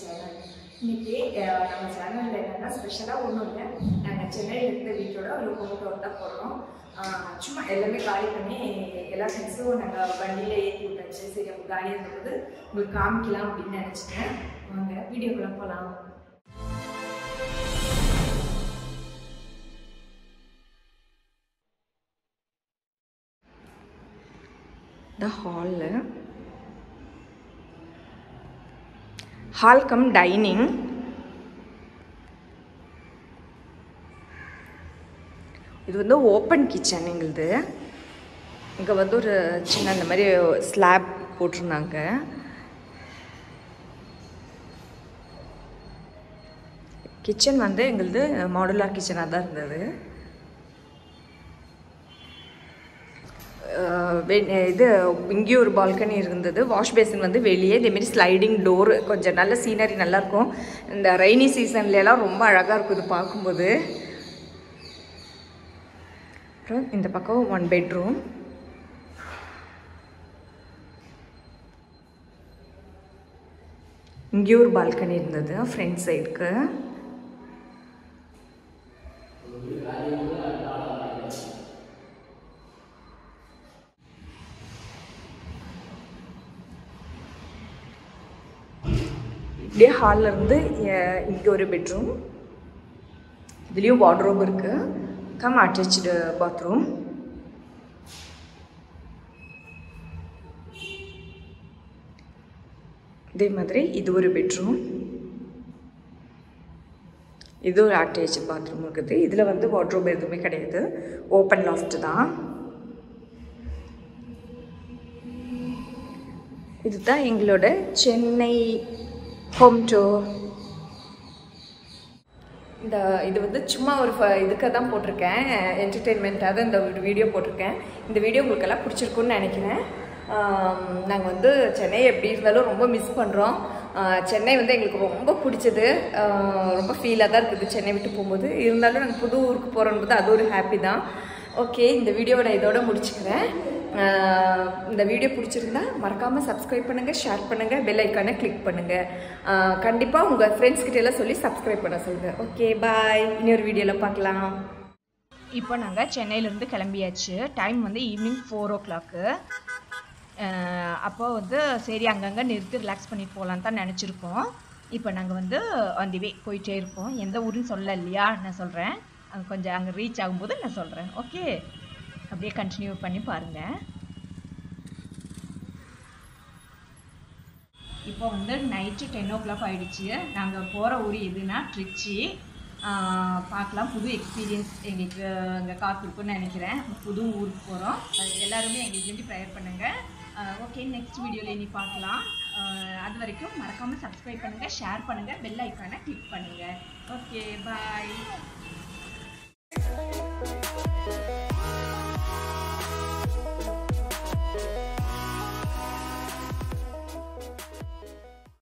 Channel இன்னைக்கு நம்ம சேனலில் என்னென்னா ஸ்பெஷலாக ஒன்றும் இல்லை. நாங்கள் சென்னையில் இருந்த வீட்டோட ஒரு ஃபோட்டோ தான் போடுறோம். சும்மா எல்லாமே காலி பண்ணி எல்லா ஃப்ரெண்ட்ஸும் நாங்கள் வண்டியில் ஏற்றி விட்டாச்சு. சரி அப்போ காலியாக இருந்தபோது உங்களுக்கு காமிக்கலாம் அப்படின்னு நினச்சிட்டேன். வாங்க வீடியோக்குள்ளே போகலாம் இந்த ஹாலில் ஹால் கம் டைனிங் இது வந்து ஓப்பன் கிச்சன் எங்களுது. இங்கே வந்து ஒரு சின்ன இந்த மாதிரி ஸ்லாப் போட்டிருந்தாங்க. கிச்சன் வந்து எங்களுது மாடுலார் கிச்சனாக தான் இருந்தது அஹ் வெ- இது இங்கேயும் ஒரு பால்கனி இருந்தது. வாஷ் பேசின் வந்து வெளியே. இதேமாரி ஸ்லைடிங் டோர் கொஞ்சம் நல்ல சீனரி நல்லாயிருக்கும் இந்த ரெய்னி சீசன்லலாம் ரொம்ப அழகாக இருக்கும் இது பார்க்கும்போது. அப்புறம் இந்த பக்கம் ஒன் பெட்ரூம் இங்கேயும் ஒரு பால்கனி இருந்தது ஃப்ரண்ட் சைடுக்கு இப்படியே ஹாலில் இருந்து இங்கே ஒரு பெட்ரூம் இதுலேயும் வார்ட்ரோப் இருக்குது கம் அட்டாச்சு பாத்ரூம் இதே மாதிரி இது ஒரு பெட்ரூம் இது ஒரு அட்டாச்சு பாத்ரூம் இருக்குது. இதில் வந்து வார்ட்ரோப் எதுவுமே கிடையாது. ஓப்பன் லாஃப்ட் தான். இதுதான் எங்களோட சென்னை ஹோம் டூர் இந்த இது வந்து சும்மா ஒரு ஃப- இதுக்காக தான் போட்டிருக்கேன். என்டர்டெயின்மெண்ட்டாக தான் இந்த ஒரு வீடியோ போட்டிருக்கேன். இந்த வீடியோ உங்களுக்கு எல்லாம் பிடிச்சிருக்குன்னு நினைக்கிறேன். நாங்கள் வந்து சென்னை எப்படி இருந்தாலும் ரொம்ப மிஸ் பண்ணுறோம் சென்னை வந்து எங்களுக்கு ரொம்ப பிடிச்சது. ரொம்ப ஃபீலாக தான் இருக்குது சென்னை விட்டு போகும்போது. இருந்தாலும் நாங்கள் புது ஊருக்கு போகிறோன்றது அது ஒரு ஹாப்பி தான். ஓகே இந்த வீடியோவை நான் இதோட முடிச்சுக்கிறேன். இந்த வீடியோ பிடிச்சிருந்தா மறக்காமல் சப்ஸ்கிரைப் பண்ணுங்கள் ஷேர் பண்ணுங்கள் பெல் ஐக்கானை கிளிக் பண்ணுங்கள் கண்டிப்பாக உங்கள் ஃப்ரெண்ட்ஸ்கிட்ட எல்லாம் சொல்லி சப்ஸ்கிரைப் பண்ண சொல்லுங்கள் ஓகே பாய் இன்னொரு வீடியோவில் பார்க்கலாம். இப்போ நாங்கள் சென்னையிலேருந்து கிளம்பியாச்சு. டைம் வந்து ஈவினிங் ஃபோர் ஓ கிளாக்கு அப்போ வந்து சரி அங்கங்கே நிறுத்தி ரிலாக்ஸ் பண்ணிட்டு போகலான்னு தான் நினச்சிருக்கோம். இப்போ நாங்கள் வந்து ஆன் தி வே போயிட்டே இருக்கோம் எந்த ஊருன்னு சொல்ல இல்லையா நான் சொல்கிறேன் கொஞ்சம் அங்கே ரீச் ஆகும்போது நான் சொல்கிறேன் ஓகே அப்படியே கண்டினியூ பண்ணி பாருங்கள் இப்போ வந்து நைட்டு டென் ஓ கிளாக் ஆகிடுச்சு நாங்கள் போகிற ஊர் எதுனா ட்ரிச்சி பார்க்கலாம். புது எக்ஸ்பீரியன்ஸ் எங்களுக்கு அங்கே காத்திருக்குன்னு நினைக்கிறேன். புது ஊருக்கு போகிறோம் எல்லாருமே எங்களுக்கு வேண்டி ப்ரேயர் பண்ணுங்கள் ஓகே நெக்ஸ்ட் வீடியோவில் இனி பார்க்கலாம். அது வரைக்கும் மறக்காமல் சப்ஸ்கிரைப் பண்ணுங்கள் ஷேர் பண்ணுங்கள் பெல் ஐக்கானை கிளிக் பண்ணுங்கள் ஓகே பாய் Thank you.